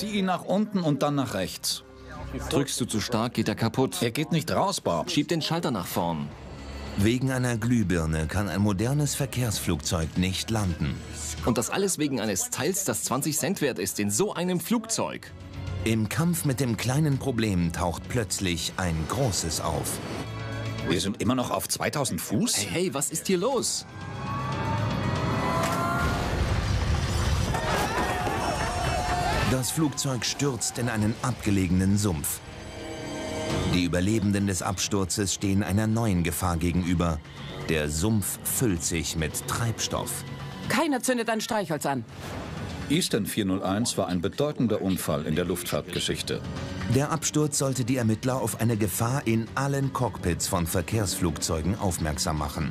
Zieh ihn nach unten und dann nach rechts. Drückst du zu stark, geht er kaputt. Er geht nicht raus, Bob. Schieb den Schalter nach vorn. Wegen einer Glühbirne kann ein modernes Verkehrsflugzeug nicht landen. Und das alles wegen eines Teils, das 20 Cent wert ist, in so einem Flugzeug. Im Kampf mit dem kleinen Problem taucht plötzlich ein großes auf. Wir sind immer noch auf 2000 Fuß? Hey, hey, was ist hier los? Das Flugzeug stürzt in einen abgelegenen Sumpf. Die Überlebenden des Absturzes stehen einer neuen Gefahr gegenüber. Der Sumpf füllt sich mit Treibstoff. Keiner zündet ein Streichholz an. Eastern 401 war ein bedeutender Unfall in der Luftfahrtgeschichte. Der Absturz sollte die Ermittler auf eine Gefahr in allen Cockpits von Verkehrsflugzeugen aufmerksam machen.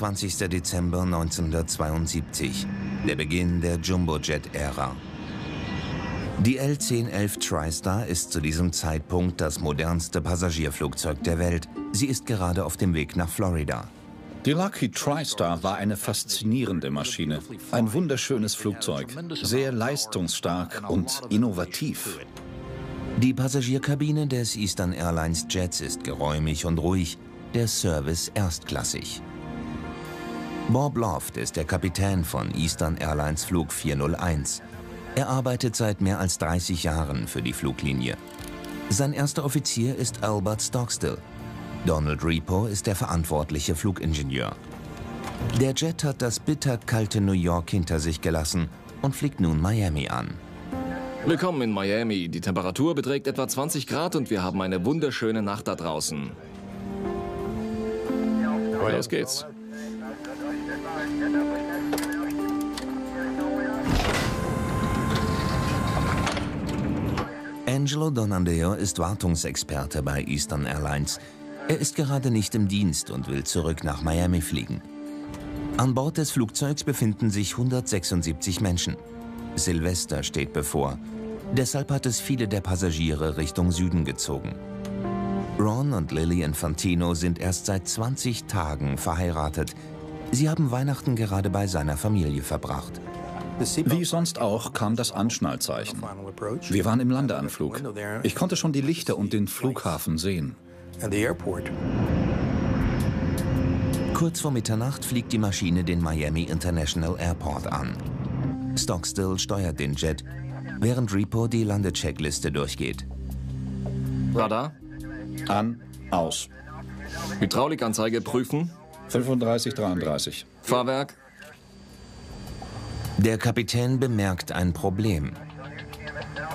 »29. Dezember 1972, der Beginn der Jumbojet-Ära. Die L-1011 TriStar ist zu diesem Zeitpunkt das modernste Passagierflugzeug der Welt. Sie ist gerade auf dem Weg nach Florida. Die Lucky TriStar war eine faszinierende Maschine. Ein wunderschönes Flugzeug, sehr leistungsstark und innovativ. Die Passagierkabine des Eastern Airlines Jets ist geräumig und ruhig, der Service erstklassig. Bob Loft ist der Kapitän von Eastern Airlines Flug 401. Er arbeitet seit mehr als 30 Jahren für die Fluglinie. Sein erster Offizier ist Albert Stockstill. Donald Repo ist der verantwortliche Flugingenieur. Der Jet hat das bitterkalte New York hinter sich gelassen und fliegt nun Miami an. Willkommen in Miami. Die Temperatur beträgt etwa 20 Grad und wir haben eine wunderschöne Nacht da draußen. Los geht's. Angelo Donandeo ist Wartungsexperte bei Eastern Airlines. Er ist gerade nicht im Dienst und will zurück nach Miami fliegen. An Bord des Flugzeugs befinden sich 176 Menschen. Silvester steht bevor. Deshalb hat es viele der Passagiere Richtung Süden gezogen. Ron und Lily Infantino sind erst seit 20 Tagen verheiratet. Sie haben Weihnachten gerade bei seiner Familie verbracht. Wie sonst auch kam das Anschnallzeichen. Wir waren im Landeanflug. Ich konnte schon die Lichter und den Flughafen sehen. Kurz vor Mitternacht fliegt die Maschine den Miami International Airport an. Stockstill steuert den Jet, während Repo die Landecheckliste durchgeht. Radar? An, aus. Hydraulikanzeige prüfen. 35, 33. Fahrwerk? Der Kapitän bemerkt ein Problem.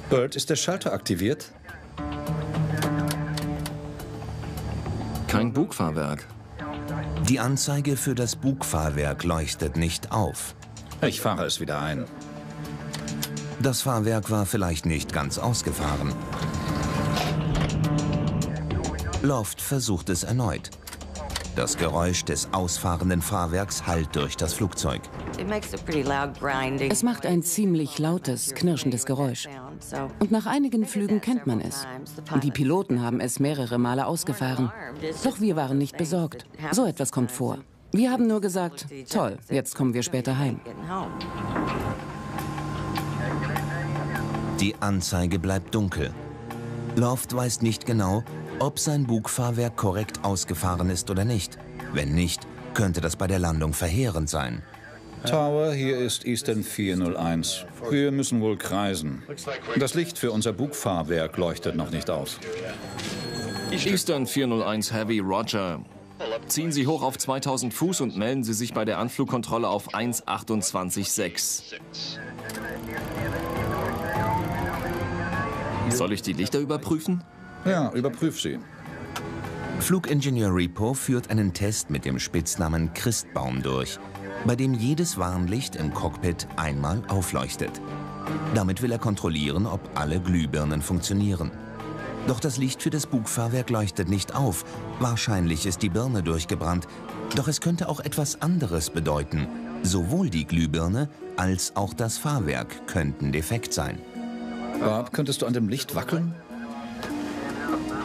Bird, ist der Schalter aktiviert? Kein Bugfahrwerk. Die Anzeige für das Bugfahrwerk leuchtet nicht auf. Ich fahre es wieder ein. Das Fahrwerk war vielleicht nicht ganz ausgefahren. Loft versucht es erneut. Das Geräusch des ausfahrenden Fahrwerks hallt durch das Flugzeug. Es macht ein ziemlich lautes, knirschendes Geräusch. Und nach einigen Flügen kennt man es. Die Piloten haben es mehrere Male ausgefahren. Doch wir waren nicht besorgt. So etwas kommt vor. Wir haben nur gesagt, toll, jetzt kommen wir später heim. Die Anzeige bleibt dunkel. Loft weiß nicht genau, ob sein Bugfahrwerk korrekt ausgefahren ist oder nicht. Wenn nicht, könnte das bei der Landung verheerend sein. Tower, hier ist Eastern 401. Wir müssen wohl kreisen. Das Licht für unser Bugfahrwerk leuchtet noch nicht auf. Eastern 401 Heavy Roger. Ziehen Sie hoch auf 2000 Fuß und melden Sie sich bei der Anflugkontrolle auf 1.28.6. Soll ich die Lichter überprüfen? Ja, überprüf sie. Flugingenieur Repo führt einen Test mit dem Spitznamen Christbaum durch, bei dem jedes Warnlicht im Cockpit einmal aufleuchtet. Damit will er kontrollieren, ob alle Glühbirnen funktionieren. Doch das Licht für das Bugfahrwerk leuchtet nicht auf. Wahrscheinlich ist die Birne durchgebrannt. Doch es könnte auch etwas anderes bedeuten. Sowohl die Glühbirne als auch das Fahrwerk könnten defekt sein. Bob, könntest du an dem Licht wackeln?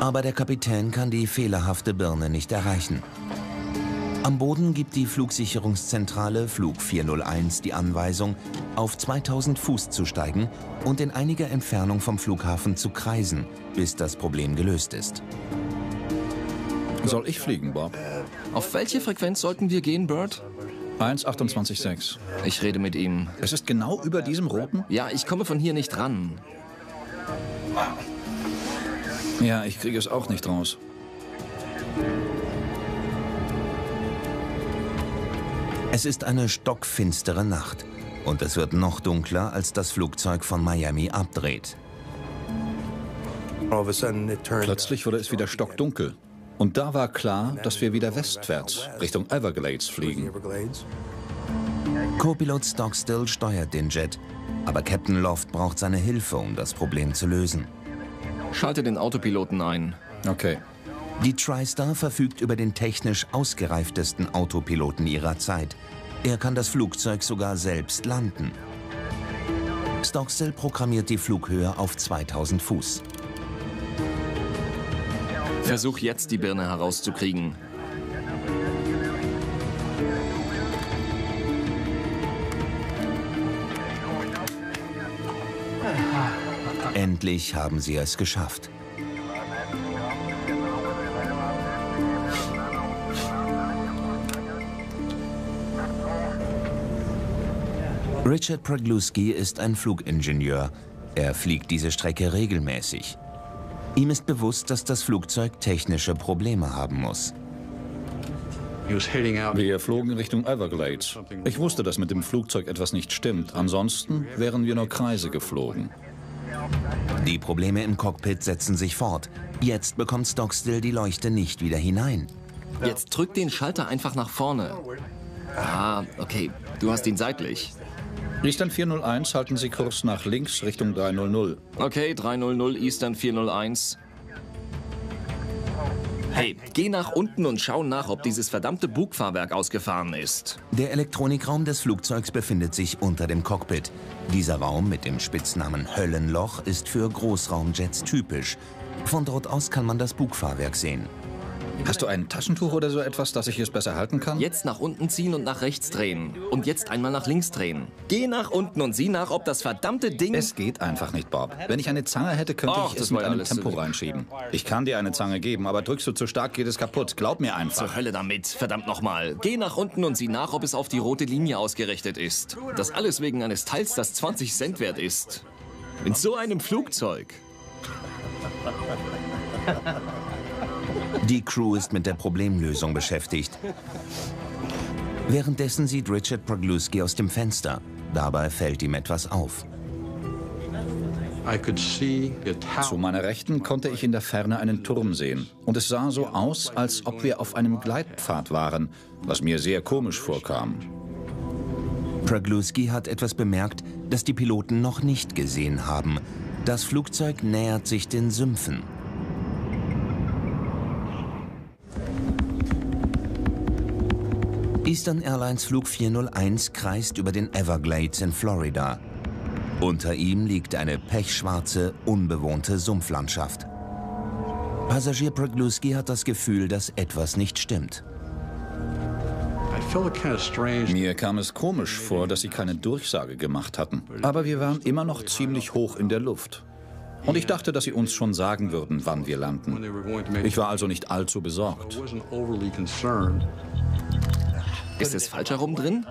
Aber der Kapitän kann die fehlerhafte Birne nicht erreichen. Am Boden gibt die Flugsicherungszentrale Flug 401 die Anweisung, auf 2000 Fuß zu steigen und in einiger Entfernung vom Flughafen zu kreisen, bis das Problem gelöst ist. Soll ich fliegen, Bob? Auf welche Frequenz sollten wir gehen, Bert? 1,28,6. Ich rede mit ihm. Es ist genau über diesem roten? Ja, ich komme von hier nicht ran. Ja, ich kriege es auch nicht raus. Es ist eine stockfinstere Nacht und es wird noch dunkler, als das Flugzeug von Miami abdreht. Plötzlich wurde es wieder stockdunkel. Und da war klar, dass wir wieder westwärts, Richtung Everglades fliegen. Co-Pilot Stockstill steuert den Jet, aber Captain Loft braucht seine Hilfe, um das Problem zu lösen. Schalte den Autopiloten ein. Okay. Die TriStar verfügt über den technisch ausgereiftesten Autopiloten ihrer Zeit. Er kann das Flugzeug sogar selbst landen. Stockstill programmiert die Flughöhe auf 2000 Fuß. Versuch jetzt, die Birne herauszukriegen. Endlich haben sie es geschafft. Richard Pragluski ist ein Flugingenieur. Er fliegt diese Strecke regelmäßig. Ihm ist bewusst, dass das Flugzeug technische Probleme haben muss. Wir flogen Richtung Everglades. Ich wusste, dass mit dem Flugzeug etwas nicht stimmt. Ansonsten wären wir nur Kreise geflogen. Die Probleme im Cockpit setzen sich fort. Jetzt bekommt Stockstill die Leuchte nicht wieder hinein. Jetzt drück den Schalter einfach nach vorne. Ah, okay. Du hast ihn seitlich. Eastern 401 halten Sie Kurs nach links Richtung 300. Okay, 300 Eastern 401. Hey, geh nach unten und schau nach, ob dieses verdammte Bugfahrwerk ausgefahren ist. Der Elektronikraum des Flugzeugs befindet sich unter dem Cockpit. Dieser Raum mit dem Spitznamen Höllenloch ist für Großraumjets typisch. Von dort aus kann man das Bugfahrwerk sehen. Hast du ein Taschentuch oder so etwas, dass ich es besser halten kann? Jetzt nach unten ziehen und nach rechts drehen. Und jetzt einmal nach links drehen. Geh nach unten und sieh nach, ob das verdammte Ding... Es geht einfach nicht, Bob. Wenn ich eine Zange hätte, könnte Och, ich das es mit einem Tempo so- reinschieben. Ich kann dir eine Zange geben, aber drückst du zu stark, geht es kaputt. Glaub mir einfach. Zur Hölle damit, verdammt nochmal. Geh nach unten und sieh nach, ob es auf die rote Linie ausgerichtet ist. Das alles wegen eines Teils, das 20 Cent wert ist. In so einem Flugzeug. Die Crew ist mit der Problemlösung beschäftigt. Währenddessen sieht Richard Progluski aus dem Fenster. Dabei fällt ihm etwas auf. Zu meiner Rechten konnte ich in der Ferne einen Turm sehen. Und es sah so aus, als ob wir auf einem Gleitpfad waren, was mir sehr komisch vorkam. Progluski hat etwas bemerkt, das die Piloten noch nicht gesehen haben. Das Flugzeug nähert sich den Sümpfen. Eastern Airlines Flug 401 kreist über den Everglades in Florida. Unter ihm liegt eine pechschwarze, unbewohnte Sumpflandschaft. Passagier Progluski hat das Gefühl, dass etwas nicht stimmt. Mir kam es komisch vor, dass sie keine Durchsage gemacht hatten. Aber wir waren immer noch ziemlich hoch in der Luft. Und ich dachte, dass sie uns schon sagen würden, wann wir landen. Ich war also nicht allzu besorgt. Ist es falsch herum drin?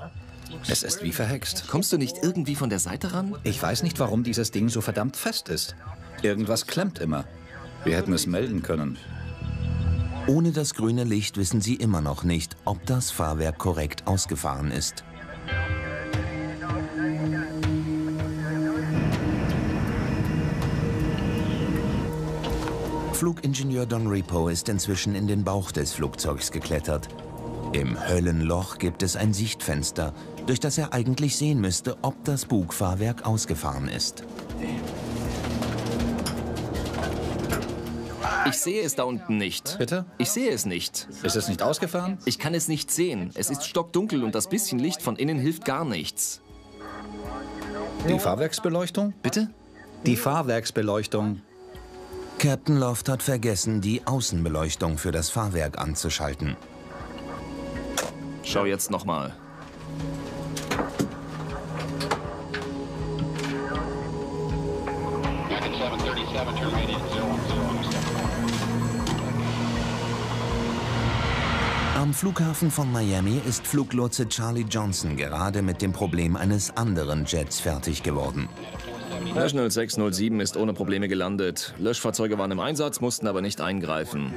Es ist wie verhext. Kommst du nicht irgendwie von der Seite ran? Ich weiß nicht, warum dieses Ding so verdammt fest ist. Irgendwas klemmt immer. Wir hätten es melden können. Ohne das grüne Licht wissen sie immer noch nicht, ob das Fahrwerk korrekt ausgefahren ist. Flugingenieur Don Repo ist inzwischen in den Bauch des Flugzeugs geklettert. Im Höllenloch gibt es ein Sichtfenster, durch das er eigentlich sehen müsste, ob das Bugfahrwerk ausgefahren ist. Ich sehe es da unten nicht. Bitte? Ich sehe es nicht. Ist es nicht ausgefahren? Ich kann es nicht sehen. Es ist stockdunkel und das bisschen Licht von innen hilft gar nichts. Die Fahrwerksbeleuchtung? Bitte? Die Fahrwerksbeleuchtung. Captain Loft hat vergessen, die Außenbeleuchtung für das Fahrwerk anzuschalten. Schau jetzt nochmal. Am Flughafen von Miami ist Fluglotse Charlie Johnson gerade mit dem Problem eines anderen Jets fertig geworden. National 607 ist ohne Probleme gelandet. Löschfahrzeuge waren im Einsatz, mussten aber nicht eingreifen.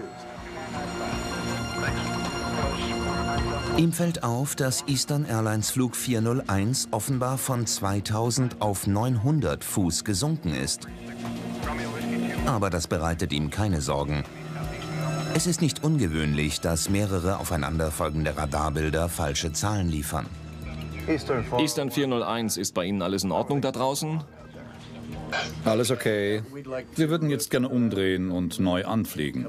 Ihm fällt auf, dass Eastern Airlines Flug 401 offenbar von 2000 auf 900 Fuß gesunken ist. Aber das bereitet ihm keine Sorgen. Es ist nicht ungewöhnlich, dass mehrere aufeinanderfolgende Radarbilder falsche Zahlen liefern. Eastern 401, ist bei Ihnen alles in Ordnung da draußen? Alles okay. Wir würden jetzt gerne umdrehen und neu anfliegen.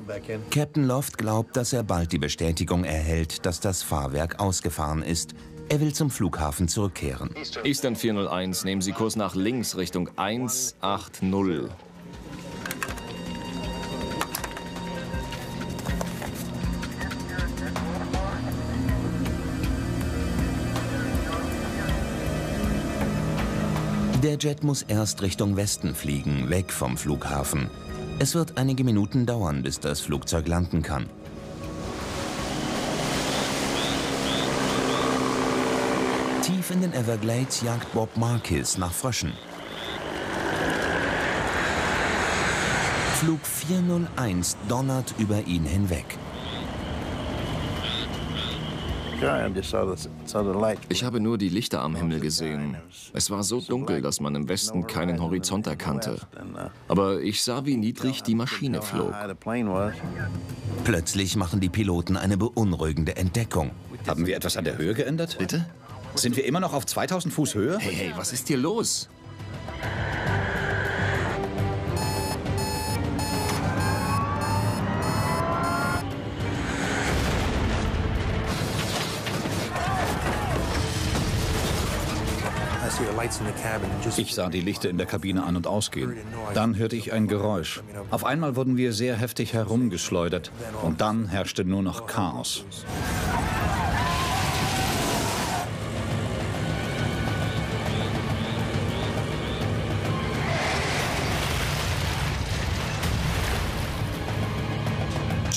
Captain Loft glaubt, dass er bald die Bestätigung erhält, dass das Fahrwerk ausgefahren ist. Er will zum Flughafen zurückkehren. Eastern 401, nehmen Sie Kurs nach links Richtung 180. Der Jet muss erst Richtung Westen fliegen, weg vom Flughafen. Es wird einige Minuten dauern, bis das Flugzeug landen kann. Tief in den Everglades jagt Bob Marquis nach Fröschen. Flug 401 donnert über ihn hinweg. Ich habe nur die Lichter am Himmel gesehen. Es war so dunkel, dass man im Westen keinen Horizont erkannte. Aber ich sah, wie niedrig die Maschine flog. Plötzlich machen die Piloten eine beunruhigende Entdeckung. Haben wir etwas an der Höhe geändert? Bitte? Sind wir immer noch auf 2000 Fuß Höhe? Hey, hey, was ist hier los? Ich sah die Lichter in der Kabine an und ausgehen. Dann hörte ich ein Geräusch. Auf einmal wurden wir sehr heftig herumgeschleudert und dann herrschte nur noch Chaos.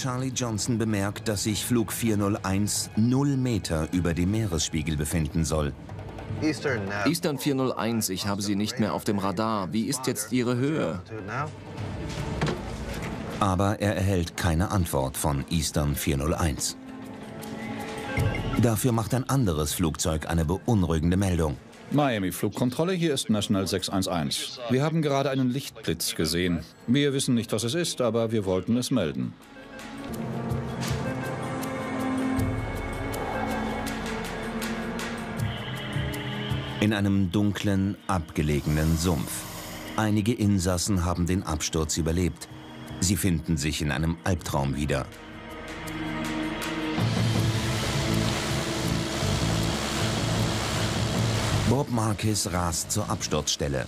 Charlie Johnson bemerkt, dass sich Flug 401 0 Meter über dem Meeresspiegel befinden soll. Eastern 401, ich habe Sie nicht mehr auf dem Radar. Wie ist jetzt Ihre Höhe? Aber er erhält keine Antwort von Eastern 401. Dafür macht ein anderes Flugzeug eine beunruhigende Meldung. Miami Flugkontrolle, hier ist National 611. Wir haben gerade einen Lichtblitz gesehen. Wir wissen nicht, was es ist, aber wir wollten es melden. In einem dunklen, abgelegenen Sumpf. Einige Insassen haben den Absturz überlebt. Sie finden sich in einem Albtraum wieder. Bob Marquis rast zur Absturzstelle.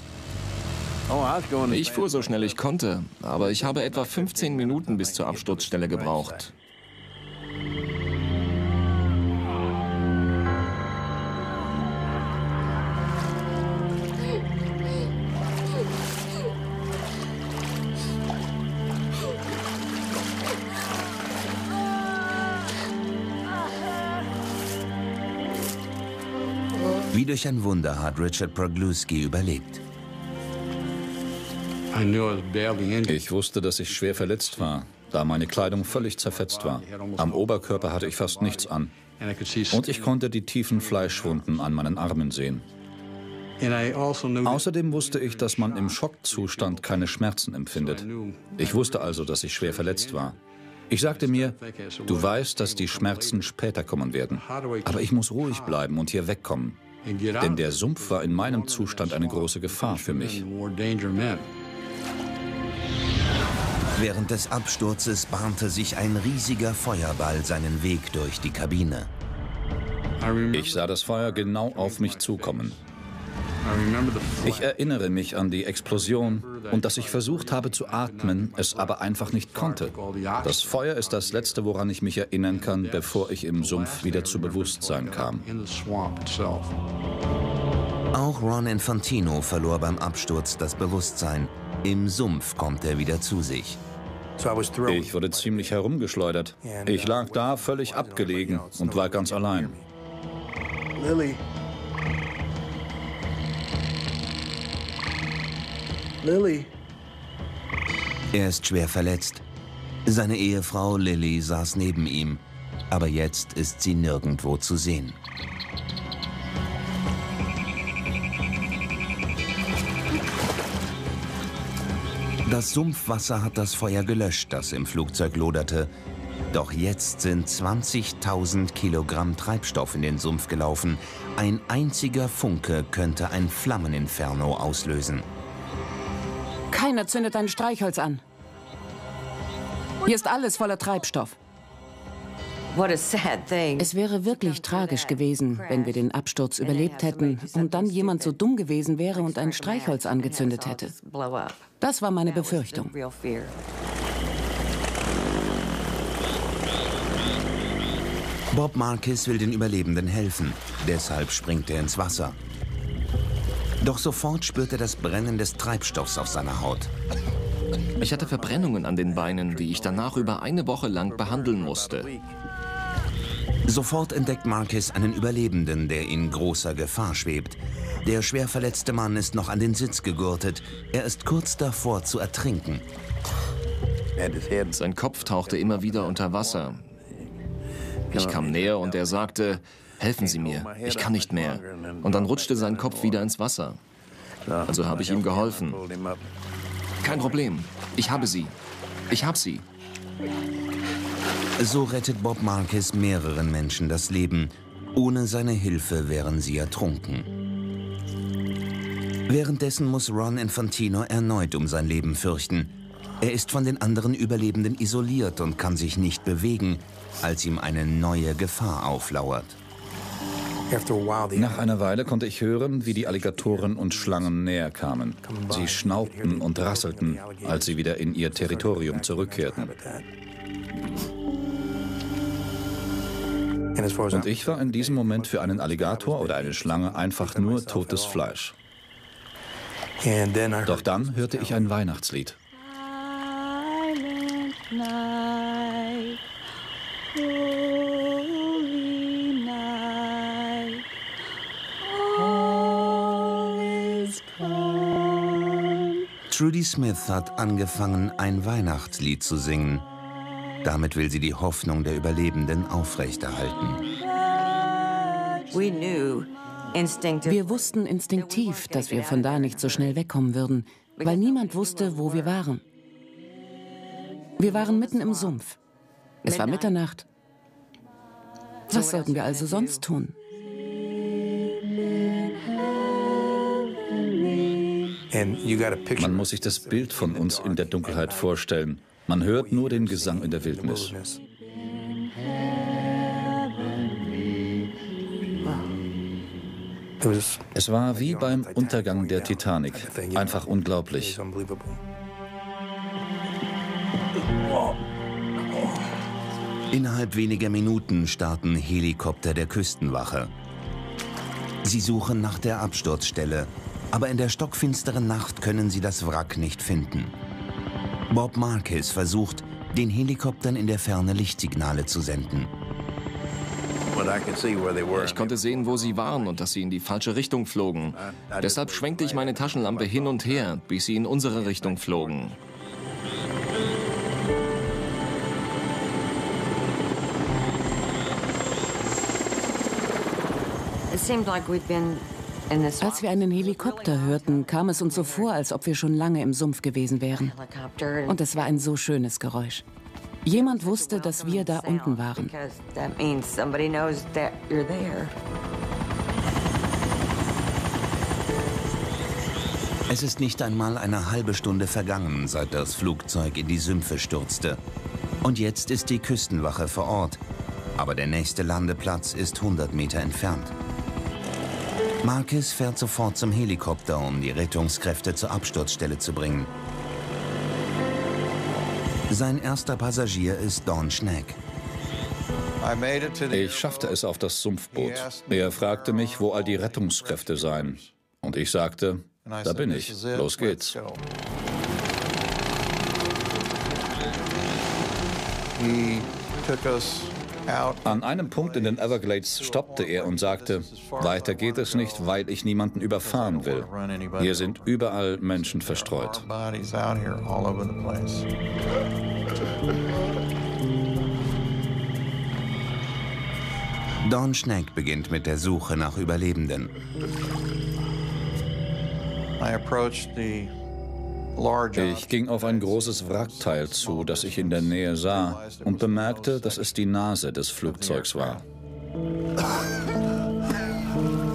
Ich fuhr so schnell ich konnte, aber ich habe etwa 15 Minuten bis zur Absturzstelle gebraucht. Wie durch ein Wunder hat Richard Progluski überlebt. Ich wusste, dass ich schwer verletzt war, da meine Kleidung völlig zerfetzt war. Am Oberkörper hatte ich fast nichts an. Und ich konnte die tiefen Fleischwunden an meinen Armen sehen. Außerdem wusste ich, dass man im Schockzustand keine Schmerzen empfindet. Ich wusste also, dass ich schwer verletzt war. Ich sagte mir, du weißt, dass die Schmerzen später kommen werden. Aber ich muss ruhig bleiben und hier wegkommen. Denn der Sumpf war in meinem Zustand eine große Gefahr für mich. Während des Absturzes bahnte sich ein riesiger Feuerball seinen Weg durch die Kabine. Ich sah das Feuer genau auf mich zukommen. Ich erinnere mich an die Explosion und dass ich versucht habe zu atmen, es aber einfach nicht konnte. Das Feuer ist das Letzte, woran ich mich erinnern kann, bevor ich im Sumpf wieder zu Bewusstsein kam. Auch Ron Infantino verlor beim Absturz das Bewusstsein. Im Sumpf kommt er wieder zu sich. Ich wurde ziemlich herumgeschleudert. Ich lag da völlig abgelegen und war ganz allein. Lily. Lily. Er ist schwer verletzt. Seine Ehefrau Lily saß neben ihm, aber jetzt ist sie nirgendwo zu sehen. Das Sumpfwasser hat das Feuer gelöscht, das im Flugzeug loderte. Doch jetzt sind 20.000 Kilogramm Treibstoff in den Sumpf gelaufen. Ein einziger Funke könnte ein Flammeninferno auslösen. Keiner zündet ein Streichholz an. Hier ist alles voller Treibstoff. Es wäre wirklich tragisch gewesen, wenn wir den Absturz überlebt hätten und dann jemand so dumm gewesen wäre und ein Streichholz angezündet hätte. Das war meine Befürchtung. Bob Marcus will den Überlebenden helfen. Deshalb springt er ins Wasser. Doch sofort spürt er das Brennen des Treibstoffs auf seiner Haut. Ich hatte Verbrennungen an den Beinen, die ich danach über eine Woche lang behandeln musste. Sofort entdeckt Marcus einen Überlebenden, der in großer Gefahr schwebt. Der schwer verletzte Mann ist noch an den Sitz gegurtet. Er ist kurz davor zu ertrinken. Sein Kopf tauchte immer wieder unter Wasser. Ich kam näher und er sagte, helfen Sie mir, ich kann nicht mehr. Und dann rutschte sein Kopf wieder ins Wasser. Also habe ich ihm geholfen. Kein Problem, ich habe sie. Ich habe sie. So rettet Bob Marcus mehreren Menschen das Leben. Ohne seine Hilfe wären sie ertrunken. Währenddessen muss Ron Infantino erneut um sein Leben fürchten. Er ist von den anderen Überlebenden isoliert und kann sich nicht bewegen, als ihm eine neue Gefahr auflauert. Nach einer Weile konnte ich hören, wie die Alligatoren und Schlangen näher kamen. Sie schnaubten und rasselten, als sie wieder in ihr Territorium zurückkehrten. Und ich war in diesem Moment für einen Alligator oder eine Schlange einfach nur totes Fleisch. Doch dann hörte ich ein Weihnachtslied. Trudy Smith hat angefangen, ein Weihnachtslied zu singen. Damit will sie die Hoffnung der Überlebenden aufrechterhalten. Wir wussten instinktiv, dass wir von da nicht so schnell wegkommen würden, weil niemand wusste, wo wir waren. Wir waren mitten im Sumpf. Es war Mitternacht. Was sollten wir also sonst tun? Man muss sich das Bild von uns in der Dunkelheit vorstellen. Man hört nur den Gesang in der Wildnis. Es war wie beim Untergang der Titanic. Einfach unglaublich. Innerhalb weniger Minuten starten Helikopter der Küstenwache. Sie suchen nach der Absturzstelle, aber in der stockfinsteren Nacht können sie das Wrack nicht finden. Bob Marcus versucht, den Helikoptern in der Ferne Lichtsignale zu senden. Ich konnte sehen, wo sie waren und dass sie in die falsche Richtung flogen. Deshalb schwenkte ich meine Taschenlampe hin und her, bis sie in unsere Richtung flogen. Als wir einen Helikopter hörten, kam es uns so vor, als ob wir schon lange im Sumpf gewesen wären. Und es war ein so schönes Geräusch. Jemand wusste, dass wir da unten waren. Es ist nicht einmal eine halbe Stunde vergangen, seit das Flugzeug in die Sümpfe stürzte. Und jetzt ist die Küstenwache vor Ort. Aber der nächste Landeplatz ist 100 Meter entfernt. Marcus fährt sofort zum Helikopter, um die Rettungskräfte zur Absturzstelle zu bringen. Sein erster Passagier ist Don Schneck. Ich schaffte es auf das Sumpfboot. Er fragte mich, wo all die Rettungskräfte seien. Und ich sagte, da bin ich. Los geht's. An einem Punkt in den Everglades stoppte er und sagte, weiter geht es nicht, weil ich niemanden überfahren will. Hier sind überall Menschen verstreut. Don Schneck beginnt mit der Suche nach Überlebenden. Ich ging auf ein großes Wrackteil zu, das ich in der Nähe sah, und bemerkte, dass es die Nase des Flugzeugs war.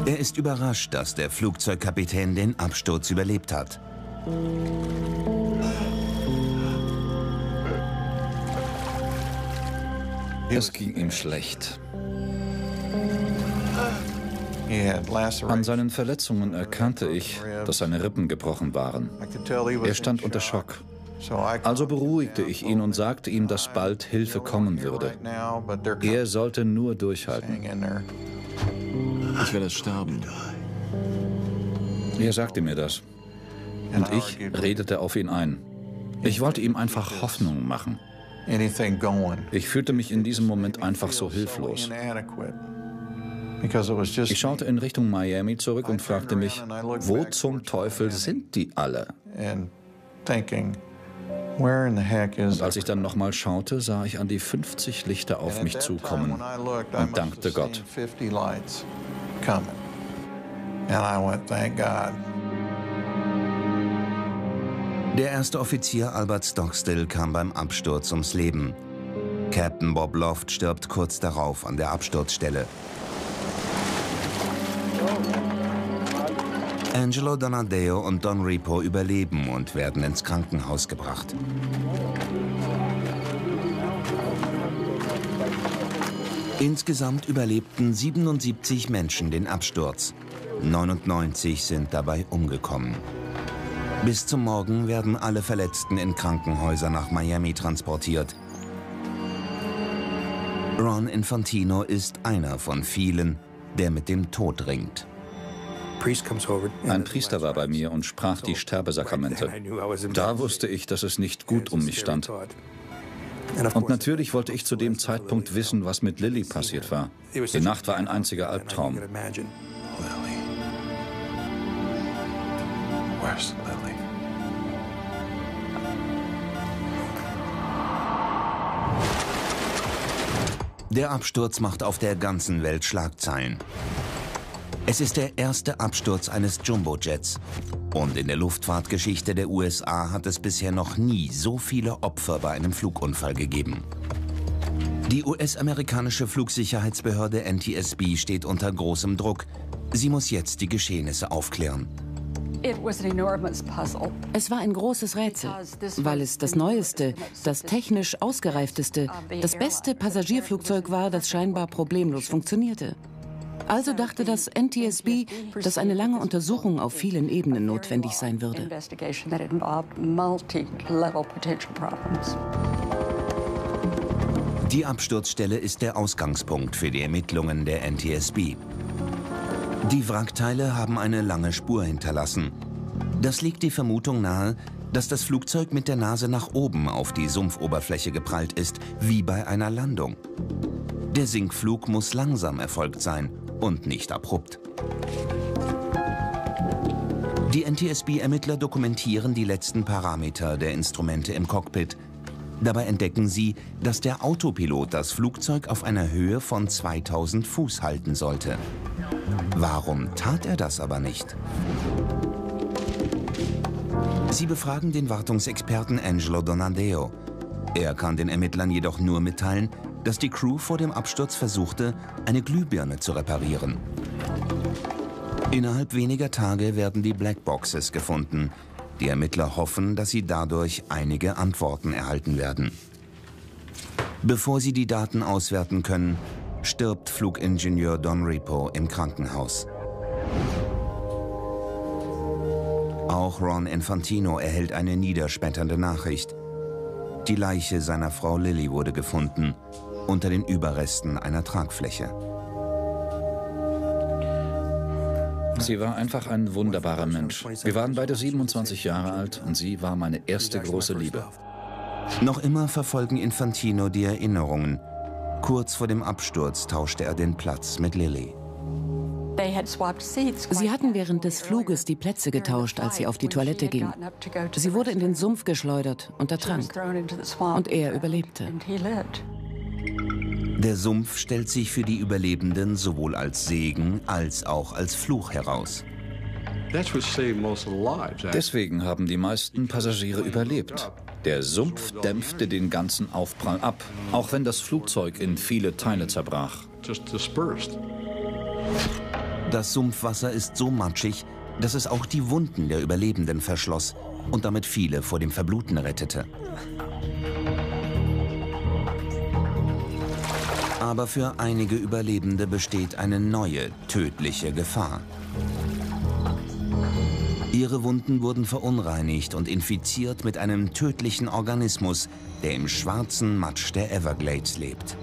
Er ist überrascht, dass der Flugzeugkapitän den Absturz überlebt hat. Es ging ihm schlecht. An seinen Verletzungen erkannte ich, dass seine Rippen gebrochen waren. Er stand unter Schock. Also beruhigte ich ihn und sagte ihm, dass bald Hilfe kommen würde. Er sollte nur durchhalten. Ich werde sterben. Er sagte mir das. Und ich redete auf ihn ein. Ich wollte ihm einfach Hoffnung machen. Ich fühlte mich in diesem Moment einfach so hilflos. Ich schaute in Richtung Miami zurück und fragte mich, wo zum Teufel sind die alle? Und als ich dann nochmal schaute, sah ich an die 50 Lichter auf mich zukommen und dankte Gott. Der erste Offizier Albert Stockstill kam beim Absturz ums Leben. Captain Bob Loft stirbt kurz darauf an der Absturzstelle. Angelo Donadeo und Don Repo überleben und werden ins Krankenhaus gebracht. Insgesamt überlebten 77 Menschen den Absturz. 99 sind dabei umgekommen. Bis zum Morgen werden alle Verletzten in Krankenhäuser nach Miami transportiert. Ron Infantino ist einer von vielen, der mit dem Tod ringt. Ein Priester war bei mir und sprach die Sterbesakramente. Da wusste ich, dass es nicht gut um mich stand. Und natürlich wollte ich zu dem Zeitpunkt wissen, was mit Lily passiert war. Die Nacht war ein einziger Albtraum. Der Absturz macht auf der ganzen Welt Schlagzeilen. Es ist der erste Absturz eines Jumbojets. Und in der Luftfahrtgeschichte der USA hat es bisher noch nie so viele Opfer bei einem Flugunfall gegeben. Die US-amerikanische Flugsicherheitsbehörde NTSB steht unter großem Druck. Sie muss jetzt die Geschehnisse aufklären. Es war ein großes Rätsel, weil es das neueste, das technisch ausgereifteste, das beste Passagierflugzeug war, das scheinbar problemlos funktionierte. Also dachte das NTSB, dass eine lange Untersuchung auf vielen Ebenen notwendig sein würde. Die Absturzstelle ist der Ausgangspunkt für die Ermittlungen der NTSB. Die Wrackteile haben eine lange Spur hinterlassen. Das liegt die Vermutung nahe, dass das Flugzeug mit der Nase nach oben auf die Sumpfoberfläche geprallt ist, wie bei einer Landung. Der Sinkflug muss langsam erfolgt sein und nicht abrupt. Die NTSB-Ermittler dokumentieren die letzten Parameter der Instrumente im Cockpit. Dabei entdecken sie, dass der Autopilot das Flugzeug auf einer Höhe von 2000 Fuß halten sollte. Warum tat er das aber nicht? Sie befragen den Wartungsexperten Angelo Donadeo. Er kann den Ermittlern jedoch nur mitteilen, dass die Crew vor dem Absturz versuchte, eine Glühbirne zu reparieren. Innerhalb weniger Tage werden die Blackboxes gefunden. Die Ermittler hoffen, dass sie dadurch einige Antworten erhalten werden. Bevor sie die Daten auswerten können, stirbt Flugingenieur Don Repo im Krankenhaus. Auch Ron Infantino erhält eine niederschmetternde Nachricht. Die Leiche seiner Frau Lily wurde gefunden, unter den Überresten einer Tragfläche. Sie war einfach ein wunderbarer Mensch. Wir waren beide 27 Jahre alt und sie war meine erste große Liebe. Noch immer verfolgen Infantino die Erinnerungen. Kurz vor dem Absturz tauschte er den Platz mit Lily. Sie hatten während des Fluges die Plätze getauscht, als sie auf die Toilette ging. Sie wurde in den Sumpf geschleudert und ertrank. Und er überlebte. Der Sumpf stellt sich für die Überlebenden sowohl als Segen als auch als Fluch heraus. Deswegen haben die meisten Passagiere überlebt. Der Sumpf dämpfte den ganzen Aufprall ab, auch wenn das Flugzeug in viele Teile zerbrach. Das Sumpfwasser ist so matschig, dass es auch die Wunden der Überlebenden verschloss und damit viele vor dem Verbluten rettete. Aber für einige Überlebende besteht eine neue, tödliche Gefahr. Ihre Wunden wurden verunreinigt und infiziert mit einem tödlichen Organismus, der im schwarzen Matsch der Everglades lebt.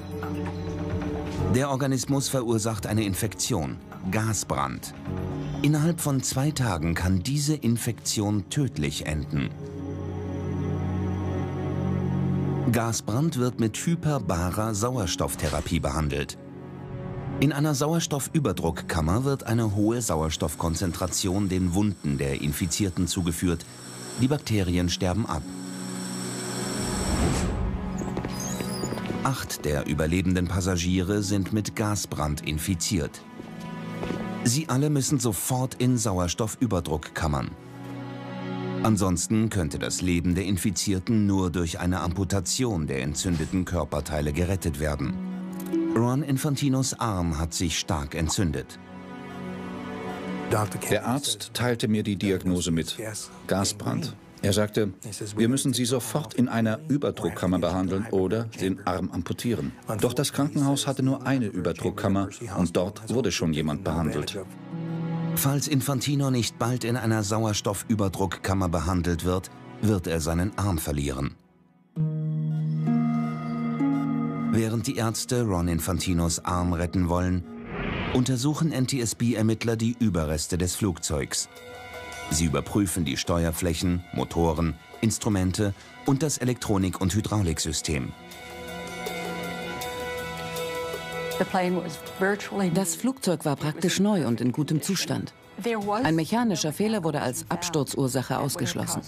Der Organismus verursacht eine Infektion, Gasbrand. Innerhalb von zwei Tagen kann diese Infektion tödlich enden. Gasbrand wird mit hyperbarer Sauerstofftherapie behandelt. In einer Sauerstoffüberdruckkammer wird eine hohe Sauerstoffkonzentration den Wunden der Infizierten zugeführt. Die Bakterien sterben ab. Acht der überlebenden Passagiere sind mit Gasbrand infiziert. Sie alle müssen sofort in Sauerstoffüberdruckkammern. Ansonsten könnte das Leben der Infizierten nur durch eine Amputation der entzündeten Körperteile gerettet werden. Ron Infantinos Arm hat sich stark entzündet. Der Arzt teilte mir die Diagnose mit. Gasbrand. Er sagte, wir müssen Sie sofort in einer Überdruckkammer behandeln oder den Arm amputieren. Doch das Krankenhaus hatte nur eine Überdruckkammer und dort wurde schon jemand behandelt. Falls Infantino nicht bald in einer Sauerstoffüberdruckkammer behandelt wird, wird er seinen Arm verlieren. Während die Ärzte Ron Infantinos Arm retten wollen, untersuchen NTSB-Ermittler die Überreste des Flugzeugs. Sie überprüfen die Steuerflächen, Motoren, Instrumente und das Elektronik- und Hydrauliksystem. Das Flugzeug war praktisch neu und in gutem Zustand. Ein mechanischer Fehler wurde als Absturzursache ausgeschlossen.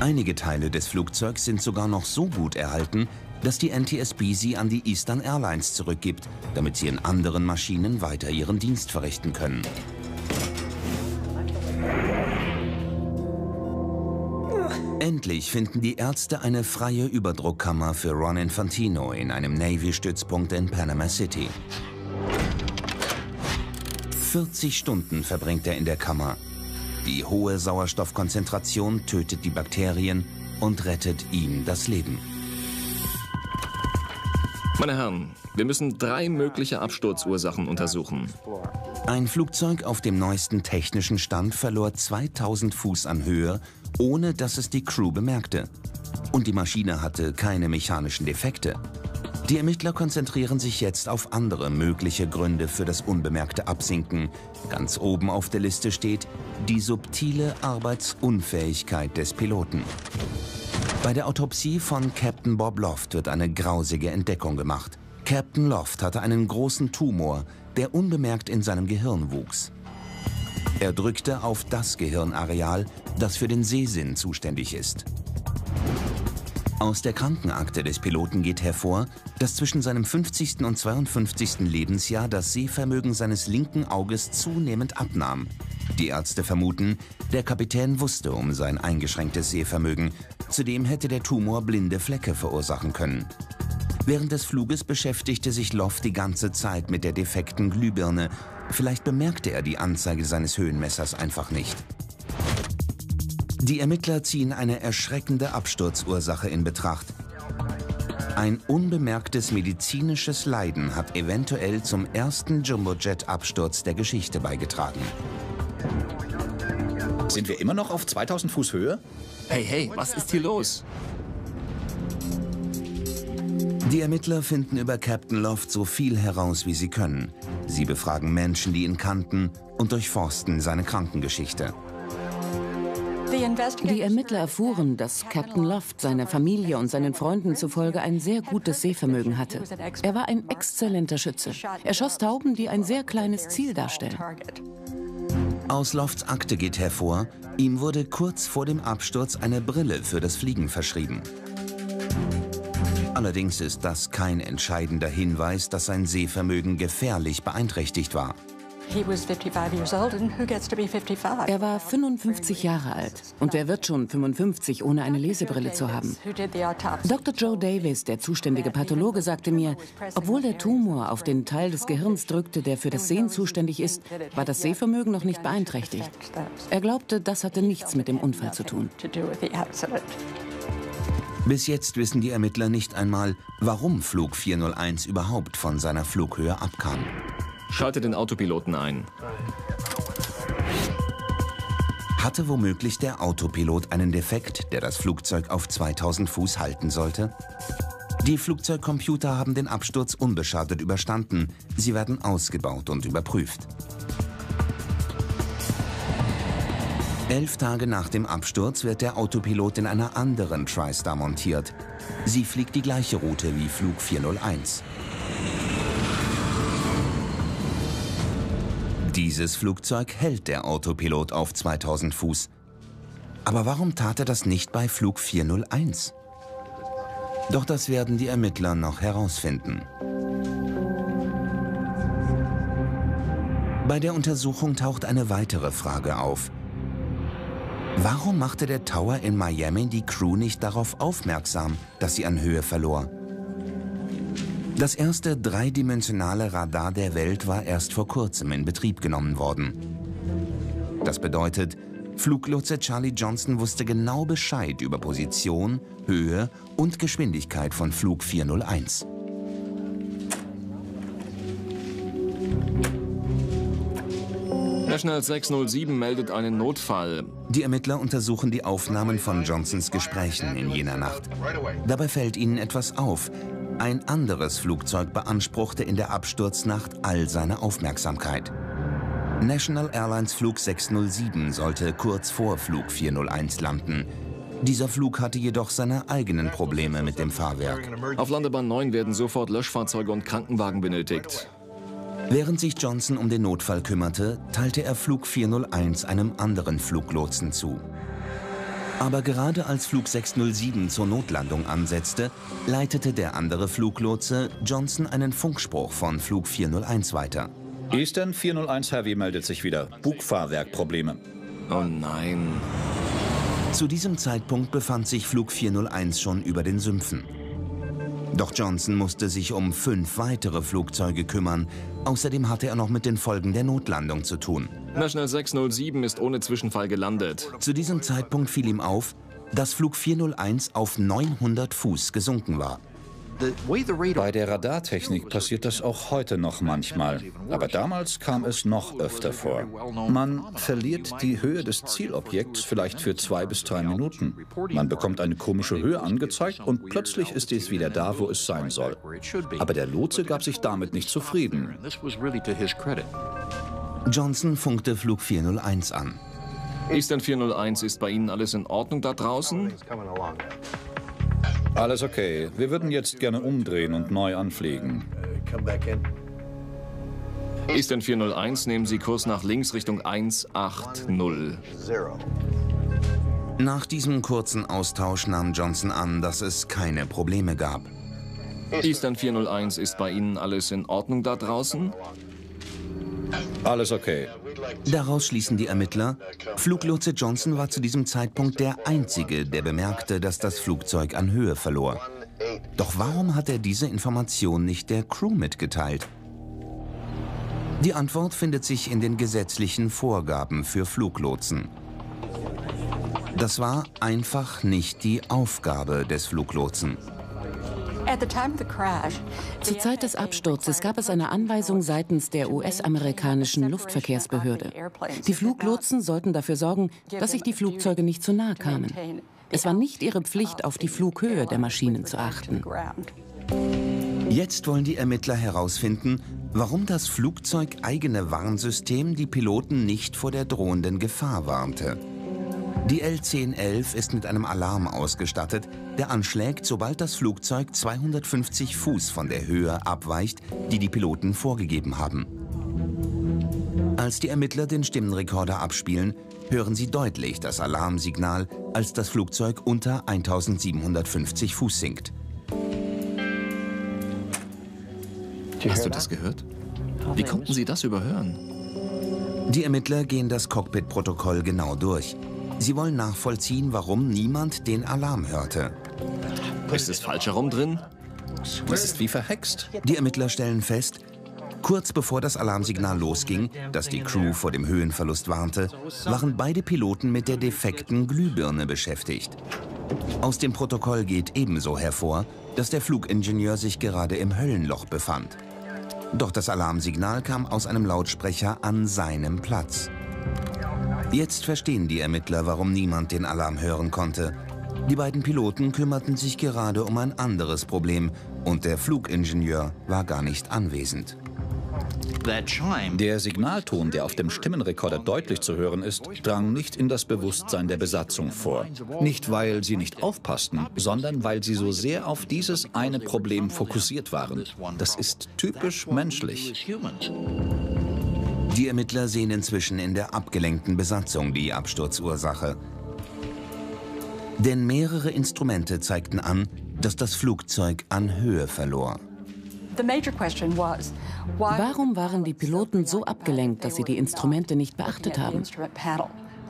Einige Teile des Flugzeugs sind sogar noch so gut erhalten, dass die NTSB sie an die Eastern Airlines zurückgibt, damit sie in anderen Maschinen weiter ihren Dienst verrichten können. Endlich finden die Ärzte eine freie Überdruckkammer für Ron Infantino in einem Navy-Stützpunkt in Panama City. 40 Stunden verbringt er in der Kammer. Die hohe Sauerstoffkonzentration tötet die Bakterien und rettet ihm das Leben. Meine Herren, wir müssen drei mögliche Absturzursachen untersuchen. Ein Flugzeug auf dem neuesten technischen Stand verlor 2000 Fuß an Höhe, ohne dass es die Crew bemerkte. Und die Maschine hatte keine mechanischen Defekte. Die Ermittler konzentrieren sich jetzt auf andere mögliche Gründe für das unbemerkte Absinken. Ganz oben auf der Liste steht die subtile Arbeitsunfähigkeit des Piloten. Bei der Autopsie von Captain Bob Loft wird eine grausige Entdeckung gemacht. Captain Loft hatte einen großen Tumor, der unbemerkt in seinem Gehirn wuchs. Er drückte auf das Gehirnareal, das für den Sehsinn zuständig ist. Aus der Krankenakte des Piloten geht hervor, dass zwischen seinem 50. und 52. Lebensjahr das Sehvermögen seines linken Auges zunehmend abnahm. Die Ärzte vermuten, der Kapitän wusste um sein eingeschränktes Sehvermögen. Zudem hätte der Tumor blinde Flecke verursachen können. Während des Fluges beschäftigte sich Loft die ganze Zeit mit der defekten Glühbirne, Vielleicht bemerkte er die Anzeige seines Höhenmessers einfach nicht. Die Ermittler ziehen eine erschreckende Absturzursache in Betracht. Ein unbemerktes medizinisches Leiden hat eventuell zum ersten Jumbojet-Absturz der Geschichte beigetragen. Sind wir immer noch auf 2000 Fuß Höhe? Hey, hey, was ist hier los? Die Ermittler finden über Captain Loft so viel heraus, wie sie können. Sie befragen Menschen, die ihn kannten, und durchforsten seine Krankengeschichte. Die Ermittler erfuhren, dass Captain Loft seiner Familie und seinen Freunden zufolge ein sehr gutes Sehvermögen hatte. Er war ein exzellenter Schütze. Er schoss Tauben, die ein sehr kleines Ziel darstellen. Aus Lofts Akte geht hervor, ihm wurde kurz vor dem Absturz eine Brille für das Fliegen verschrieben. Allerdings ist das kein entscheidender Hinweis, dass sein Sehvermögen gefährlich beeinträchtigt war. Er war 55 Jahre alt. Und wer wird schon 55, ohne eine Lesebrille zu haben? Dr. Joe Davis, der zuständige Pathologe, sagte mir, obwohl der Tumor auf den Teil des Gehirns drückte, der für das Sehen zuständig ist, war das Sehvermögen noch nicht beeinträchtigt. Er glaubte, das hatte nichts mit dem Unfall zu tun. Bis jetzt wissen die Ermittler nicht einmal, warum Flug 401 überhaupt von seiner Flughöhe abkam. Schalte den Autopiloten ein. Hatte womöglich der Autopilot einen Defekt, der das Flugzeug auf 2000 Fuß halten sollte? Die Flugzeugcomputer haben den Absturz unbeschadet überstanden. Sie werden ausgebaut und überprüft. Elf Tage nach dem Absturz wird der Autopilot in einer anderen TriStar montiert. Sie fliegt die gleiche Route wie Flug 401. Dieses Flugzeug hält der Autopilot auf 2000 Fuß. Aber warum tat er das nicht bei Flug 401? Doch das werden die Ermittler noch herausfinden. Bei der Untersuchung taucht eine weitere Frage auf. Warum machte der Tower in Miami die Crew nicht darauf aufmerksam, dass sie an Höhe verlor? Das erste dreidimensionale Radar der Welt war erst vor kurzem in Betrieb genommen worden. Das bedeutet, Fluglotse Charlie Johnson wusste genau Bescheid über Position, Höhe und Geschwindigkeit von Flug 401. National 607 meldet einen Notfall. Die Ermittler untersuchen die Aufnahmen von Johnsons Gesprächen in jener Nacht. Dabei fällt ihnen etwas auf. Ein anderes Flugzeug beanspruchte in der Absturznacht all seine Aufmerksamkeit. National Airlines Flug 607 sollte kurz vor Flug 401 landen. Dieser Flug hatte jedoch seine eigenen Probleme mit dem Fahrwerk. Auf Landebahn 9 werden sofort Löschfahrzeuge und Krankenwagen benötigt. Während sich Johnson um den Notfall kümmerte, teilte er Flug 401 einem anderen Fluglotsen zu. Aber gerade als Flug 607 zur Notlandung ansetzte, leitete der andere Fluglotse Johnson einen Funkspruch von Flug 401 weiter. Eastern 401 Heavy meldet sich wieder. Bugfahrwerkprobleme. Oh nein. Zu diesem Zeitpunkt befand sich Flug 401 schon über den Sümpfen. Doch Johnson musste sich um fünf weitere Flugzeuge kümmern. Außerdem hatte er noch mit den Folgen der Notlandung zu tun. National 607 ist ohne Zwischenfall gelandet. Zu diesem Zeitpunkt fiel ihm auf, dass Flug 401 auf 900 Fuß gesunken war. Bei der Radartechnik passiert das auch heute noch manchmal. Aber damals kam es noch öfter vor. Man verliert die Höhe des Zielobjekts vielleicht für zwei bis drei Minuten. Man bekommt eine komische Höhe angezeigt und plötzlich ist es wieder da, wo es sein soll. Aber der Lotse gab sich damit nicht zufrieden. Johnson funkte Flug 401 an. Eastern 401, ist bei Ihnen alles in Ordnung da draußen? Alles okay. Wir würden jetzt gerne umdrehen und neu anfliegen. Eastern 401, nehmen Sie Kurs nach links Richtung 180. Nach diesem kurzen Austausch nahm Johnson an, dass es keine Probleme gab. Eastern 401, ist bei Ihnen alles in Ordnung da draußen? Alles okay. Daraus schließen die Ermittler, Fluglotse Johnson war zu diesem Zeitpunkt der Einzige, der bemerkte, dass das Flugzeug an Höhe verlor. Doch warum hat er diese Information nicht der Crew mitgeteilt? Die Antwort findet sich in den gesetzlichen Vorgaben für Fluglotsen. Das war einfach nicht die Aufgabe des Fluglotsen. Zur Zeit des Absturzes gab es eine Anweisung seitens der US-amerikanischen Luftverkehrsbehörde. Die Fluglotsen sollten dafür sorgen, dass sich die Flugzeuge nicht zu nahe kamen. Es war nicht ihre Pflicht, auf die Flughöhe der Maschinen zu achten. Jetzt wollen die Ermittler herausfinden, warum das flugzeugeigene Warnsystem die Piloten nicht vor der drohenden Gefahr warnte. Die L-1011 ist mit einem Alarm ausgestattet, der anschlägt, sobald das Flugzeug 250 Fuß von der Höhe abweicht, die die Piloten vorgegeben haben. Als die Ermittler den Stimmenrekorder abspielen, hören sie deutlich das Alarmsignal, als das Flugzeug unter 1750 Fuß sinkt. Hast du das gehört? Wie konnten sie das überhören? Die Ermittler gehen das Cockpit-Protokoll genau durch. Sie wollen nachvollziehen, warum niemand den Alarm hörte. Ist es falsch herum drin? Das ist wie verhext. Die Ermittler stellen fest, kurz bevor das Alarmsignal losging, das die Crew vor dem Höhenverlust warnte, waren beide Piloten mit der defekten Glühbirne beschäftigt. Aus dem Protokoll geht ebenso hervor, dass der Flugingenieur sich gerade im Höllenloch befand. Doch das Alarmsignal kam aus einem Lautsprecher an seinem Platz. Jetzt verstehen die Ermittler, warum niemand den Alarm hören konnte. Die beiden Piloten kümmerten sich gerade um ein anderes Problem und der Flugingenieur war gar nicht anwesend. Der Signalton, der auf dem Stimmenrekorder deutlich zu hören ist, drang nicht in das Bewusstsein der Besatzung vor. Nicht, weil sie nicht aufpassten, sondern weil sie so sehr auf dieses eine Problem fokussiert waren. Das ist typisch menschlich. Die Ermittler sehen inzwischen in der abgelenkten Besatzung die Absturzursache. Denn mehrere Instrumente zeigten an, dass das Flugzeug an Höhe verlor. Warum waren die Piloten so abgelenkt, dass sie die Instrumente nicht beachtet haben?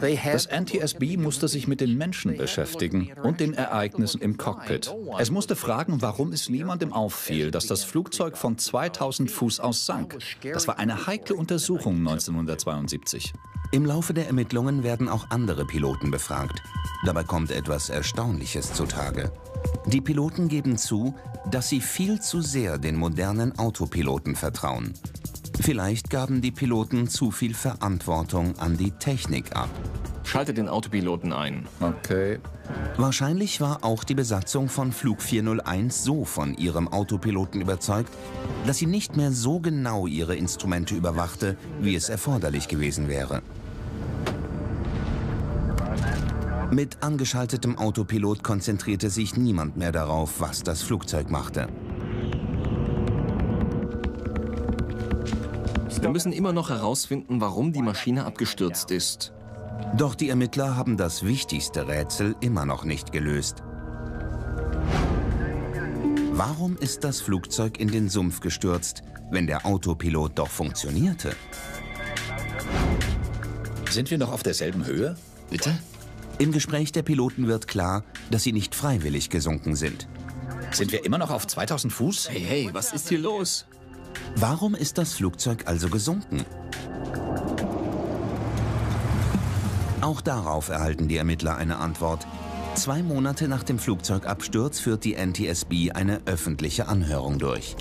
Das NTSB musste sich mit den Menschen beschäftigen und den Ereignissen im Cockpit. Es musste fragen, warum es niemandem auffiel, dass das Flugzeug von 2000 Fuß aus sank. Das war eine heikle Untersuchung 1972. Im Laufe der Ermittlungen werden auch andere Piloten befragt. Dabei kommt etwas Erstaunliches zutage. Die Piloten geben zu, dass sie viel zu sehr den modernen Autopiloten vertrauen. Vielleicht gaben die Piloten zu viel Verantwortung an die Technik ab. Schalte den Autopiloten ein. Okay. Wahrscheinlich war auch die Besatzung von Flug 401 so von ihrem Autopiloten überzeugt, dass sie nicht mehr so genau ihre Instrumente überwachte, wie es erforderlich gewesen wäre. Mit angeschaltetem Autopilot konzentrierte sich niemand mehr darauf, was das Flugzeug machte. Wir müssen immer noch herausfinden, warum die Maschine abgestürzt ist. Doch die Ermittler haben das wichtigste Rätsel immer noch nicht gelöst. Warum ist das Flugzeug in den Sumpf gestürzt, wenn der Autopilot doch funktionierte? Sind wir noch auf derselben Höhe? Bitte? Im Gespräch der Piloten wird klar, dass sie nicht freiwillig gesunken sind. Sind wir immer noch auf 2000 Fuß? Hey, hey, was ist hier los? Warum ist das Flugzeug also gesunken? Auch darauf erhalten die Ermittler eine Antwort. Zwei Monate nach dem Flugzeugabsturz führt die NTSB eine öffentliche Anhörung durch.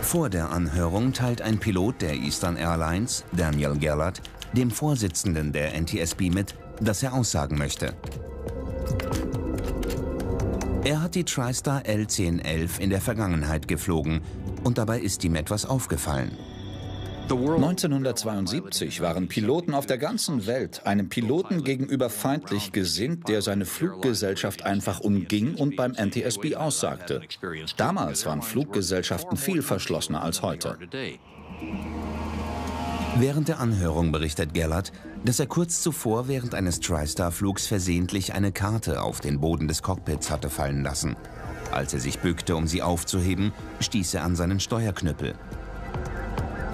Vor der Anhörung teilt ein Pilot der Eastern Airlines, Daniel Gellert, dem Vorsitzenden der NTSB mit, dass er aussagen möchte. Er hat die TriStar L1011 in der Vergangenheit geflogen und dabei ist ihm etwas aufgefallen. 1972 waren Piloten auf der ganzen Welt einem Piloten gegenüber feindlich gesinnt, der seine Fluggesellschaft einfach umging und beim NTSB aussagte. Damals waren Fluggesellschaften viel verschlossener als heute. Während der Anhörung berichtet Gellert, dass er kurz zuvor während eines TriStar-Flugs versehentlich eine Karte auf den Boden des Cockpits hatte fallen lassen. Als er sich bückte, um sie aufzuheben, stieß er an seinen Steuerknüppel.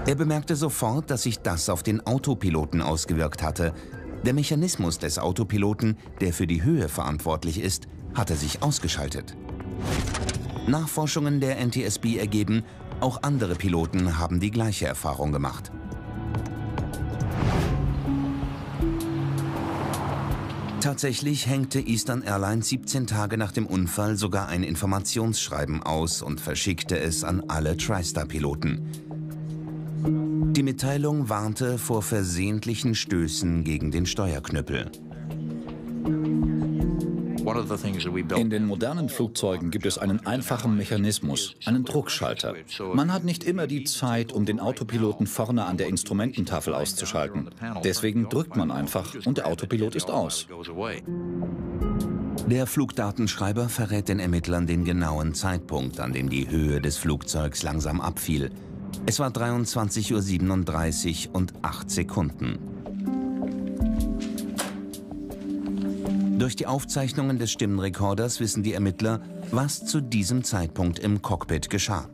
Er bemerkte sofort, dass sich das auf den Autopiloten ausgewirkt hatte. Der Mechanismus des Autopiloten, der für die Höhe verantwortlich ist, hatte sich ausgeschaltet. Nachforschungen der NTSB ergeben, Auch andere Piloten haben die gleiche Erfahrung gemacht. Tatsächlich hängte Eastern Airlines 17 Tage nach dem Unfall sogar ein Informationsschreiben aus und verschickte es an alle TriStar-Piloten. Die Mitteilung warnte vor versehentlichen Stößen gegen den Steuerknüppel. In den modernen Flugzeugen gibt es einen einfachen Mechanismus, einen Druckschalter. Man hat nicht immer die Zeit, um den Autopiloten vorne an der Instrumententafel auszuschalten. Deswegen drückt man einfach und der Autopilot ist aus. Der Flugdatenschreiber verrät den Ermittlern den genauen Zeitpunkt, an dem die Höhe des Flugzeugs langsam abfiel. Es war 23.37 Uhr und 8 Sekunden. Durch die Aufzeichnungen des Stimmenrekorders wissen die Ermittler, was zu diesem Zeitpunkt im Cockpit geschah.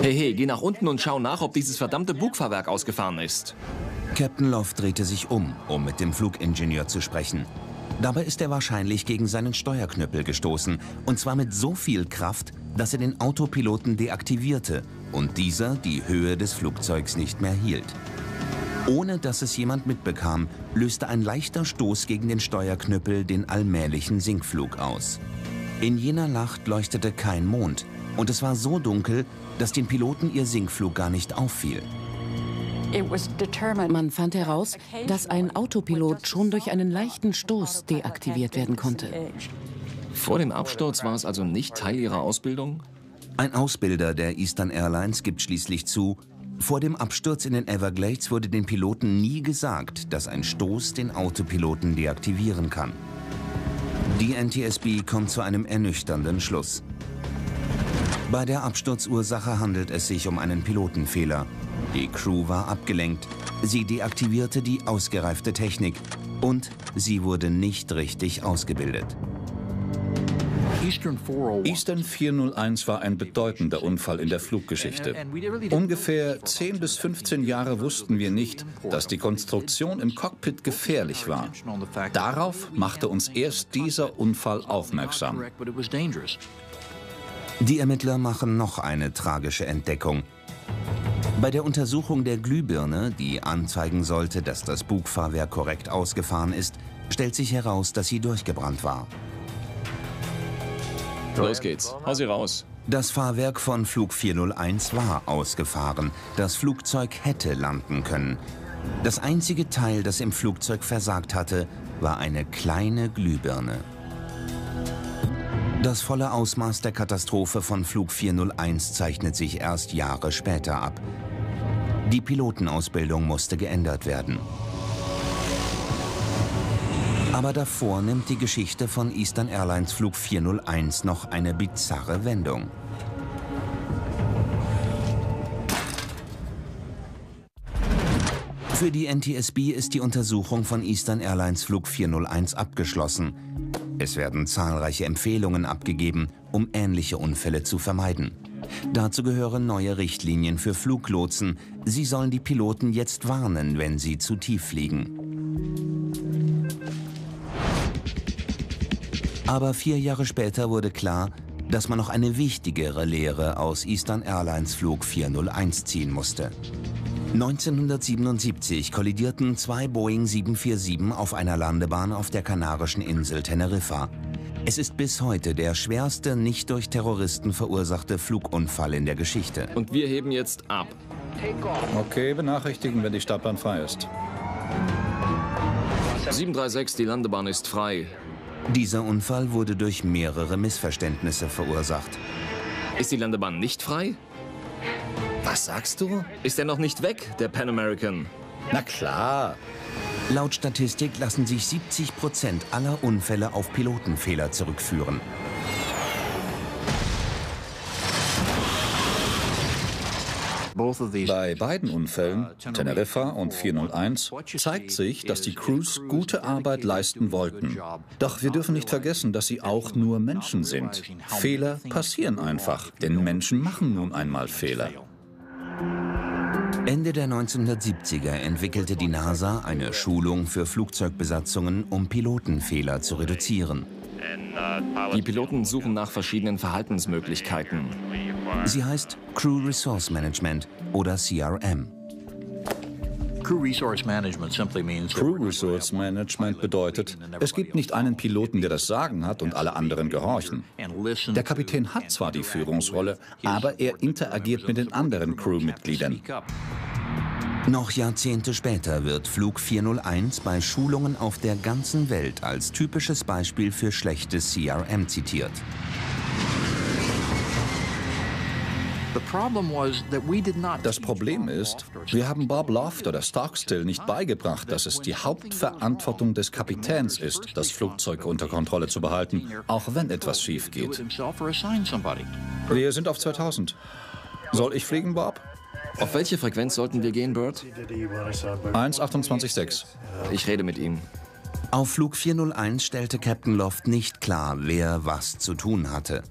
Hey, hey, geh nach unten und schau nach, ob dieses verdammte Bugfahrwerk ausgefahren ist. Captain Love drehte sich um, um mit dem Flugingenieur zu sprechen. Dabei ist er wahrscheinlich gegen seinen Steuerknüppel gestoßen, und zwar mit so viel Kraft, dass er den Autopiloten deaktivierte und dieser die Höhe des Flugzeugs nicht mehr hielt. Ohne dass es jemand mitbekam, löste ein leichter Stoß gegen den Steuerknüppel den allmählichen Sinkflug aus. In jener Nacht leuchtete kein Mond und es war so dunkel, dass den Piloten ihr Sinkflug gar nicht auffiel. Man fand heraus, dass ein Autopilot schon durch einen leichten Stoß deaktiviert werden konnte. Vor dem Absturz war es also nicht Teil ihrer Ausbildung? Ein Ausbilder der Eastern Airlines gibt schließlich zu, vor dem Absturz in den Everglades wurde den Piloten nie gesagt, dass ein Stoß den Autopiloten deaktivieren kann. Die NTSB kommt zu einem ernüchternden Schluss. Bei der Absturzursache handelt es sich um einen Pilotenfehler. Die Crew war abgelenkt, sie deaktivierte die ausgereifte Technik und sie wurde nicht richtig ausgebildet. Eastern 401 war ein bedeutender Unfall in der Fluggeschichte. Ungefähr 10 bis 15 Jahre wussten wir nicht, dass die Konstruktion im Cockpit gefährlich war. Darauf machte uns erst dieser Unfall aufmerksam. Die Ermittler machen noch eine tragische Entdeckung. Bei der Untersuchung der Glühbirne, die anzeigen sollte, dass das Bugfahrwerk korrekt ausgefahren ist, stellt sich heraus, dass sie durchgebrannt war. Los geht's. Hau sie raus. Das Fahrwerk von Flug 401 war ausgefahren. Das Flugzeug hätte landen können. Das einzige Teil, das im Flugzeug versagt hatte, war eine kleine Glühbirne. Das volle Ausmaß der Katastrophe von Flug 401 zeichnet sich erst Jahre später ab. Die Pilotenausbildung musste geändert werden. Aber davor nimmt die Geschichte von Eastern Airlines Flug 401 noch eine bizarre Wendung. Für die NTSB ist die Untersuchung von Eastern Airlines Flug 401 abgeschlossen. Es werden zahlreiche Empfehlungen abgegeben, um ähnliche Unfälle zu vermeiden. Dazu gehören neue Richtlinien für Fluglotsen. Sie sollen die Piloten jetzt warnen, wenn sie zu tief fliegen. Aber vier Jahre später wurde klar, dass man noch eine wichtigere Lehre aus Eastern Airlines Flug 401 ziehen musste. 1977 kollidierten zwei Boeing 747 auf einer Landebahn auf der kanarischen Insel Teneriffa. Es ist bis heute der schwerste nicht durch Terroristen verursachte Flugunfall in der Geschichte. Und wir heben jetzt ab. Okay, benachrichtigen, wenn die Startbahn frei ist. 736, die Landebahn ist frei. Dieser Unfall wurde durch mehrere Missverständnisse verursacht. Ist die Landebahn nicht frei? Was sagst du? Ist er noch nicht weg, der Pan American? Na klar. Laut Statistik lassen sich 70 Prozent aller Unfälle auf Pilotenfehler zurückführen. Bei beiden Unfällen, Teneriffa und 401, zeigt sich, dass die Crews gute Arbeit leisten wollten. Doch wir dürfen nicht vergessen, dass sie auch nur Menschen sind. Fehler passieren einfach, denn Menschen machen nun einmal Fehler. Ende der 1970er entwickelte die NASA eine Schulung für Flugzeugbesatzungen, um Pilotenfehler zu reduzieren. Die Piloten suchen nach verschiedenen Verhaltensmöglichkeiten. Sie heißt Crew Resource Management oder CRM. Crew Resource Management bedeutet, es gibt nicht einen Piloten, der das Sagen hat und alle anderen gehorchen. Der Kapitän hat zwar die Führungsrolle, aber er interagiert mit den anderen Crewmitgliedern. Noch Jahrzehnte später wird Flug 401 bei Schulungen auf der ganzen Welt als typisches Beispiel für schlechtes CRM zitiert. Das Problem ist, wir haben Bob Loft oder Stockstill nicht beigebracht, dass es die Hauptverantwortung des Kapitäns ist, das Flugzeug unter Kontrolle zu behalten, auch wenn etwas schief geht. Wir sind auf 2000. Soll ich fliegen, Bob? Auf welche Frequenz sollten wir gehen, Bert? 1,28,6. Ich rede mit ihm. Auf Flug 401 stellte Captain Loft nicht klar, wer was zu tun hatte.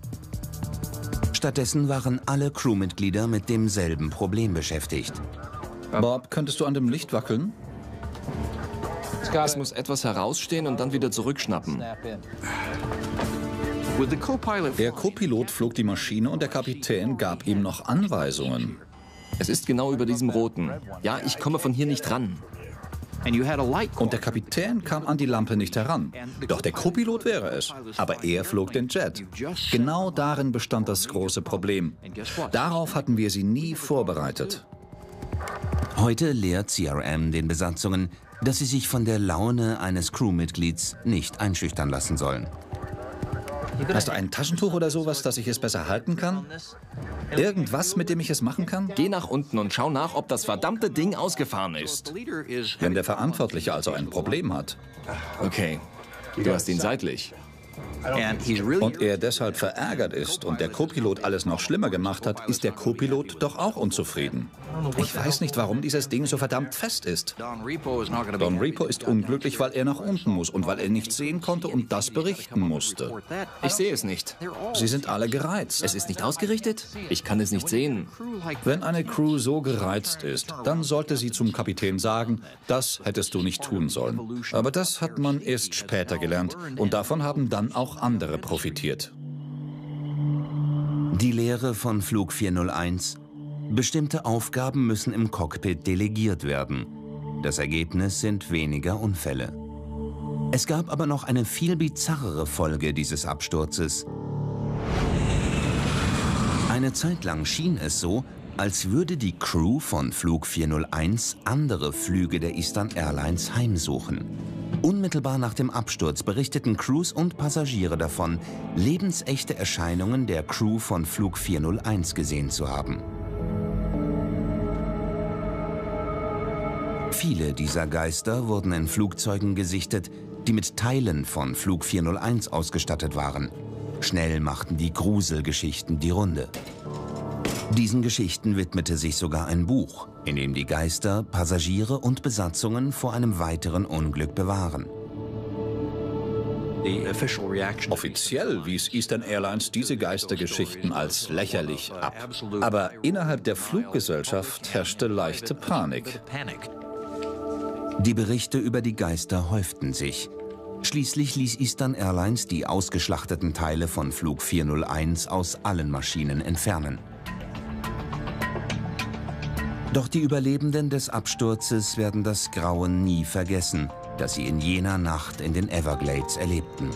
Stattdessen waren alle Crewmitglieder mit demselben Problem beschäftigt. Bob, könntest du an dem Licht wackeln? Es muss etwas herausstehen und dann wieder zurückschnappen. Der Co-Pilot flog die Maschine und der Kapitän gab ihm noch Anweisungen. Es ist genau über diesem roten. Ja, ich komme von hier nicht ran. Und der Kapitän kam an die Lampe nicht heran. Doch der Co-Pilot wäre es. Aber er flog den Jet. Genau darin bestand das große Problem. Darauf hatten wir sie nie vorbereitet. Heute lehrt CRM den Besatzungen, dass sie sich von der Laune eines Crewmitglieds nicht einschüchtern lassen sollen. Hast du ein Taschentuch oder sowas, dass ich es besser halten kann? Irgendwas, mit dem ich es machen kann? Geh nach unten und schau nach, ob das verdammte Ding ausgefahren ist. Wenn der Verantwortliche also ein Problem hat. Okay, du hast ihn seitlich. Und er deshalb verärgert ist und der Copilot alles noch schlimmer gemacht hat, ist der Copilot doch auch unzufrieden. Ich weiß nicht, warum dieses Ding so verdammt fest ist. Don Repo ist unglücklich, weil er nach unten muss und weil er nichts sehen konnte und das berichten musste. Ich sehe es nicht. Sie sind alle gereizt. Es ist nicht ausgerichtet? Ich kann es nicht sehen. Wenn eine Crew so gereizt ist, dann sollte sie zum Kapitän sagen, das hättest du nicht tun sollen. Aber das hat man erst später gelernt und davon haben dann auch andere profitiert. Die Lehre von Flug 401 Bestimmte Aufgaben müssen im Cockpit delegiert werden. Das Ergebnis sind weniger Unfälle. Es gab aber noch eine viel bizarrere Folge dieses Absturzes. Eine Zeit lang schien es so, als würde die Crew von Flug 401 andere Flüge der Eastern Airlines heimsuchen. Unmittelbar nach dem Absturz berichteten Crews und Passagiere davon, lebensechte Erscheinungen der Crew von Flug 401 gesehen zu haben. Viele dieser Geister wurden in Flugzeugen gesichtet, die mit Teilen von Flug 401 ausgestattet waren. Schnell machten die Gruselgeschichten die Runde. Diesen Geschichten widmete sich sogar ein Buch, in dem die Geister Passagiere und Besatzungen vor einem weiteren Unglück bewahren. Offiziell wies Eastern Airlines diese Geistergeschichten als lächerlich ab. Aber innerhalb der Fluggesellschaft herrschte leichte Panik. Die Berichte über die Geister häuften sich. Schließlich ließ Eastern Airlines die ausgeschlachteten Teile von Flug 401 aus allen Maschinen entfernen. Doch die Überlebenden des Absturzes werden das Grauen nie vergessen, das sie in jener Nacht in den Everglades erlebten.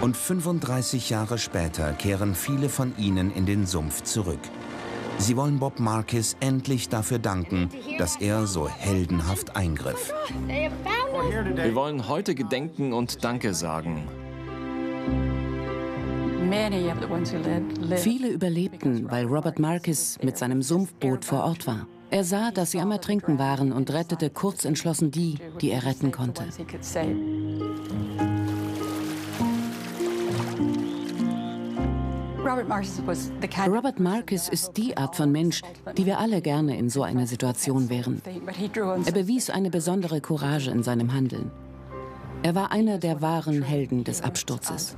Und 35 Jahre später kehren viele von ihnen in den Sumpf zurück. Sie wollen Bob Marcus endlich dafür danken, dass er so heldenhaft eingriff. Wir wollen heute gedenken und Danke sagen. Viele überlebten, weil Robert Marcus mit seinem Sumpfboot vor Ort war. Er sah, dass sie am Ertrinken waren und rettete kurzentschlossen die, die er retten konnte. Robert Marcus ist die Art von Mensch, die wir alle gerne in so einer Situation wären. Er bewies eine besondere Courage in seinem Handeln. Er war einer der wahren Helden des Absturzes.